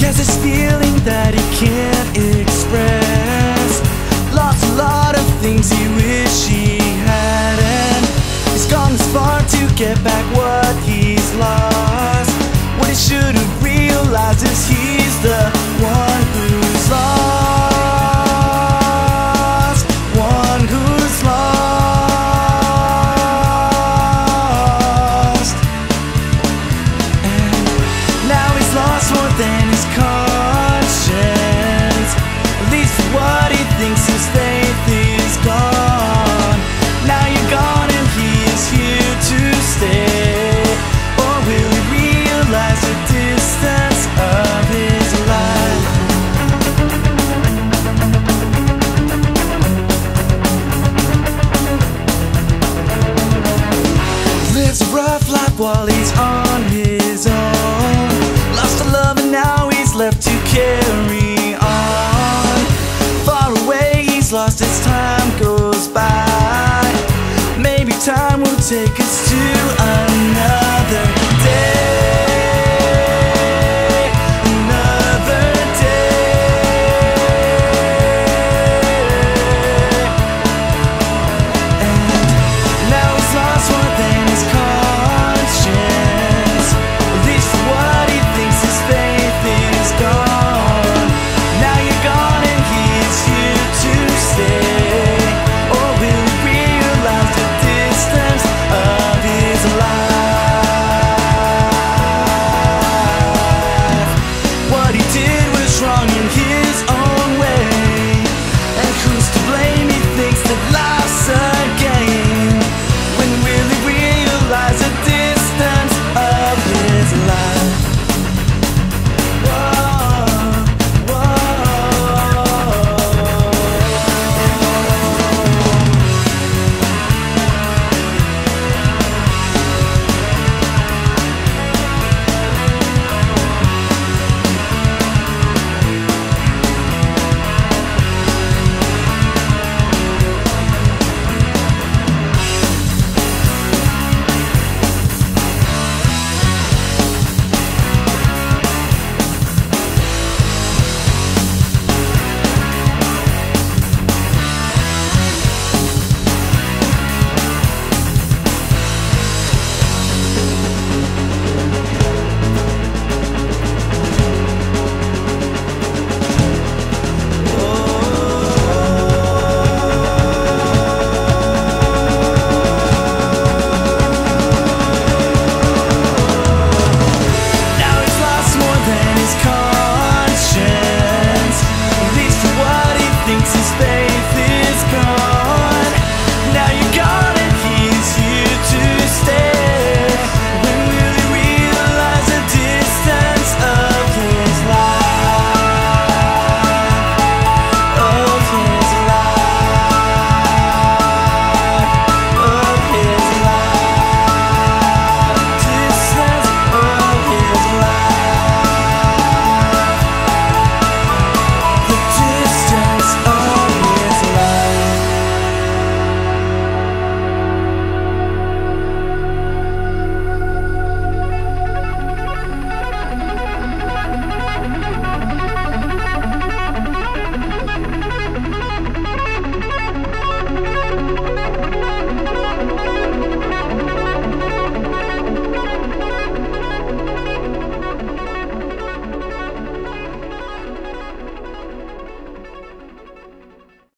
He has this feeling that he can't express. Lost a lot of things he wish he had, and he's gone this far to get back what he's lost. What he should have realized is he's while he's on his own. Lost a love and now he's left to carry on. Far away, he's lost as time goes by. Maybe time will take us to